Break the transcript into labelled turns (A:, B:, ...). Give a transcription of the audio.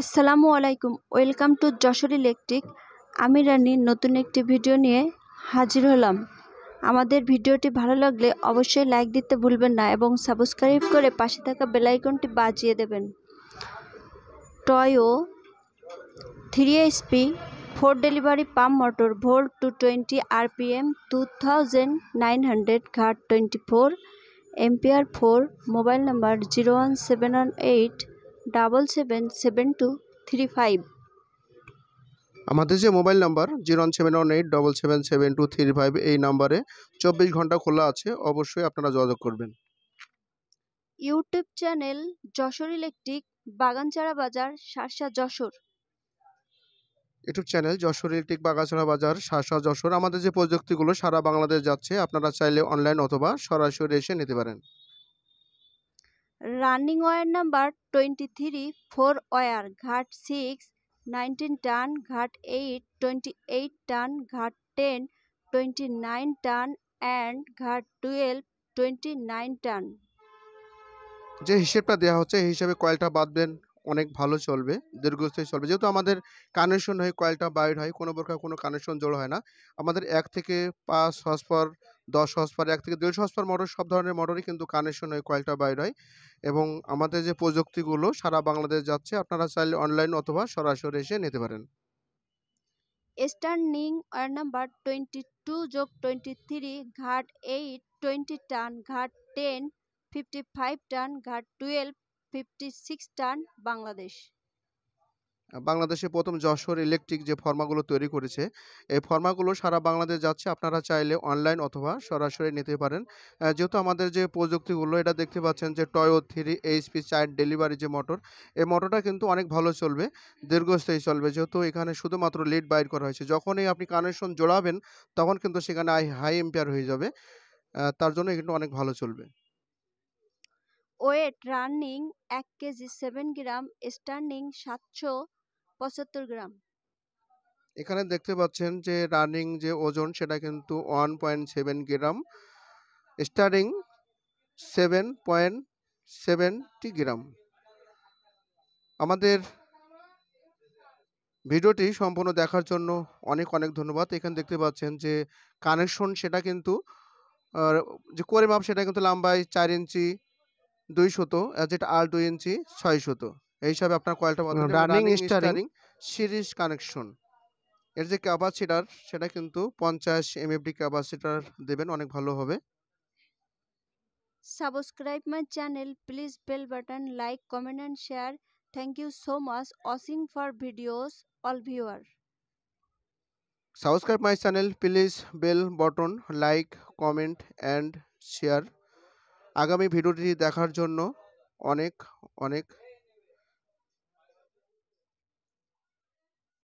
A: আসসালামু আলাইকুম, welcome to Jessore electric. আমি রানী, নতুন একটি ভিডিও নিয়ে হাজির হলাম। আমাদের ভিডিওটি ভালো লাগলে অবশ্যই লাইক দিতে ভুলবেন না এবং সাবস্ক্রাইব করে পাশে থাকা বেলাইকনটি বাজিয়ে দেবেন। Toyo three HP four delivery pump motor volt two twenty RPM, two thousand nine hundred ঘাট twenty four, MPR four, mobile number zero one seven one eight double seven seven two three five.
B: আমাদের যে mobile number zero one seven one eight double seven seven two three five এই নাম্বারে চব্বিশ ঘণ্টা খোলা আছে অবশ্যই আপনারা যোগাযোগ করবেন।
A: ইউটিউব চ্যানেল যশোর ইলেকট্রিক বাগানচারা বাজার সারসা Jashore.
B: YouTube channel Jashore electric Bagachra বাজার শাসা যশোর। আমাদের যে প্রযুক্তিগুলো সারা বাংলাদেশ যাচ্ছে আপনারা চাইলে অনলাইন অথবা সরাসরি এসে নিতে পারেন।
A: Running wire number twenty three four wire ঘাট সিক্স নাইনটিন টান ঘাট এইট টোয়েন্টি এইট টান ঘাট ten twenty nine turn and ঘাট টুয়েলভ টোয়েন্টি নাইন টান
B: যে হিসেবটা দেওয়া হচ্ছে, এই হিসেবে কয়েলটা বাঁধবেন অনেক ভালো চলবে, দীর্ঘস্থায়ী চলবে। যেহেতু আমাদের কানেকশন হয়ে কয়েলটা বাইর হয়, কোনো প্রকার কোনো কানেকশন জোড় হয় না। আমাদের এক থেকে পাঁচ হসপার দশ হসপার এক থেকে দেড়শো হসপার মোটর সব ধরনের মোটরই কিন্তু কানেকশন হয়ে কয়েলটা বাইর হয়। এবং আমাদের যে প্রযুক্তিগুলো সারা বাংলাদেশ যাচ্ছে, আপনারা চাইলে অনলাইন অথবা সরাসরি এসে নিতে পারেন।
A: Starting wire number twenty two যোগ টোয়েন্টি থ্রি ঘাট এইট টোয়েন্টি টান, ঘাট টেন ফিফটি ফাইভ টান, ঘাট টুয়েলভ টান বাংলাদেশ।
B: বাংলাদেশে প্রথম যশোর ইলেকট্রিক যে ফর্মাগুলো তৈরি করেছে, এই ফর্মাগুলো সারা বাংলাদেশ যাচ্ছে। আপনারা চাইলে অনলাইন অথবা সরাসরি নিতে পারেন। যেহেতু আমাদের যে প্রযুক্তিগুলো, এটা দেখতে পাচ্ছেন যে টয়ো থ্রি এইচপি চাইল্ড ডেলিভারি যে মোটর এই মোটরটা কিন্তু অনেক ভালো চলবে, দীর্ঘস্থায়ী চলবে। যেহেতু এখানে শুধুমাত্র লিড বাইর করা হয়েছে, যখনই আপনি কানেকশন জোড়াবেন, তখন কিন্তু সেখানে হাই এম্পিয়ার হয়ে যাবে। তার জন্য কিন্তু অনেক ভালো চলবে।
A: ওয়েট রানিং এক কেজি সেভেন গ্রাম স্টার্নিং সাতশো পঁচাত্তর গ্রাম।
B: এখানে দেখতে পাচ্ছেন যে রানিং যে ওজন সেটা কিন্তু one point seven gram starting seven point seventy gram. আমাদের ভিডিওটি সম্পূর্ণ দেখার জন্য অনেক অনেক ধন্যবাদ। এখানে দেখতে পাচ্ছেন যে কানেকশন সেটা কিন্তু যে করে মাপ সেটা কিন্তু লম্বায় চার ইঞ্চি দুই শতো যেটা আর দুই ইঞ্চি ছয় শতো এই হিসাবে আপনার কয়েলটা রানিং স্টারিং সিরিজ কানেকশন এর যে ক্যাপাসিটার সেটা কিন্তু পঞ্চাশ এমএফডি ক্যাপাসিটার দেবেন অনেক ভালো হবে।
A: Subscribe my channel please bell button like comment and share thank you so much watching for videos all viewer
B: subscribe my channel please bell button like comment and share আগামী ভিডিওটি দেখার জন্য অনেক অনেক